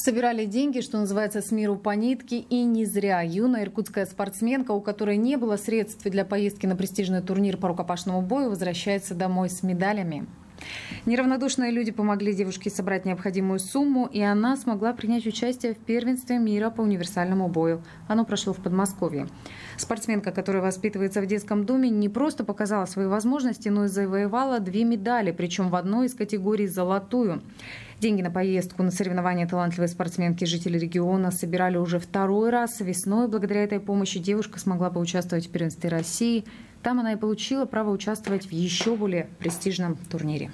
Собирали деньги, что называется, с миру по нитке, и не зря. Юная иркутская спортсменка, у которой не было средств для поездки на престижный турнир по рукопашному бою, возвращается домой с медалями. Неравнодушные люди помогли девушке собрать необходимую сумму, и она смогла принять участие в первенстве мира по универсальному бою. Оно прошло в Подмосковье. Спортсменка, которая воспитывается в детском доме, не просто показала свои возможности, но и завоевала две медали, причем в одной из категорий золотую. Деньги на поездку на соревнования талантливой спортсменки жители региона собирали уже второй раз. Весной благодаря этой помощи девушка смогла поучаствовать в первенстве России. Там она и получила право участвовать в еще более престижном турнире.